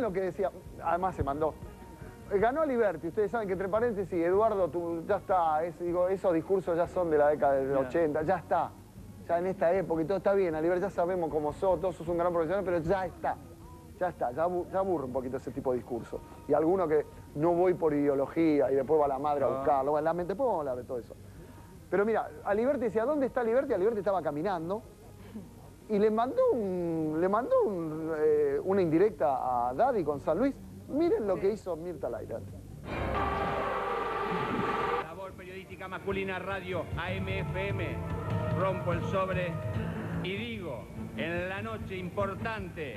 Lo que decía, además se mandó. Ganó Liberty, ustedes saben que entre paréntesis, Eduardo, tú, ya está, es- digo, esos discursos ya son de la década del 80, ya está. Ya en esta época y todo está bien, a Liberty ya sabemos cómo sos, todos sos un gran profesional, pero ya está. Ya está, ya, ya aburre un poquito ese tipo de discurso. Y alguno que no voy por ideología y después va la madre a buscarlo, bueno, la mente, después vamos a hablar de todo eso. Pero mira, a Liberty decía, ¿dónde está Liberty? A Liberty estaba caminando y le mandó, un- le mandó un, eh, una indirecta a Daddy con San Luis. Miren lo que hizo Mirta Leirard. Labor periodística masculina radio AMFM. Rompo el sobre y digo, en la noche importante,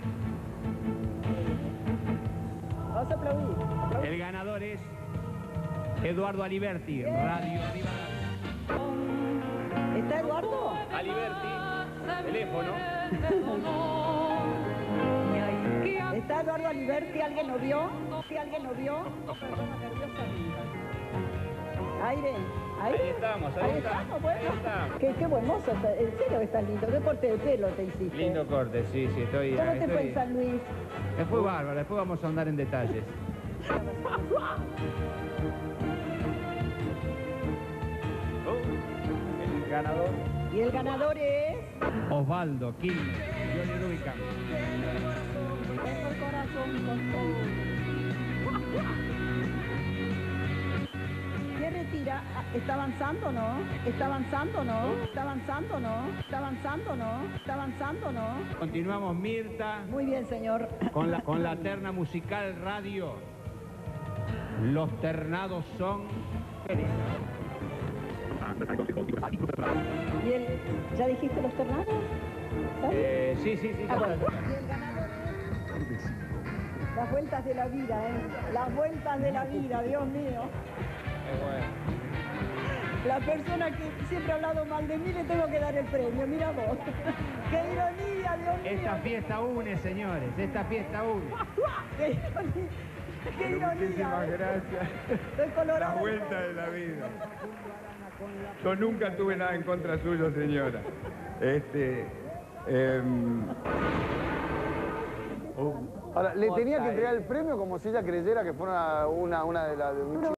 Vas a aplaudir. el ganador es Eduardo Aliberti, Radio Rivadavia. ¿Está Eduardo? Aliberti, teléfono. ¿Está Eduardo Aliberti? ¿Alguien lo vio? ¿Sí alguien lo vio? Aire, aire. Ahí estamos, ahí estamos, bueno. ahí estamos. Qué, qué buen mozo, está- en serio que estás lindo. ¿Qué corte de pelo te hiciste? Lindo corte, sí, sí, estoy... ¿Cómo te fue estoy- en San Luis? Me fue bárbaro, después vamos a andar en detalles. El ganador. Y el ganador es... Osvaldo Quilmes, Johnny Rubicam. ¿Quién retira? Ah, ¿Está avanzando no? ¿Está avanzando no? ¿Está avanzando no? ¿Está avanzando no? ¿Está avanzando no? Continuamos Mirta Muy bien, señor. con la, con la terna musical radio. Los ternados son... ¿Y el, ¿Ya dijiste los ternados? ¿Sabes? Eh, sí, sí, sí. Ah, bueno. Las vueltas de la vida, ¿eh? Las vueltas de la vida, Dios mío. La persona que siempre ha hablado mal de mí le tengo que dar el premio, mira vos. ¡Qué ironía, Dios mío! Esta fiesta une, señores, esta fiesta une. ¡Qué ironía! Muchísimas gracias. Estoy colorada. La vuelta de la vida. Yo nunca tuve nada en contra suyo, señora. Este. em, Ahora, le tenía que entregar el premio como si ella creyera que fuera una, una de las...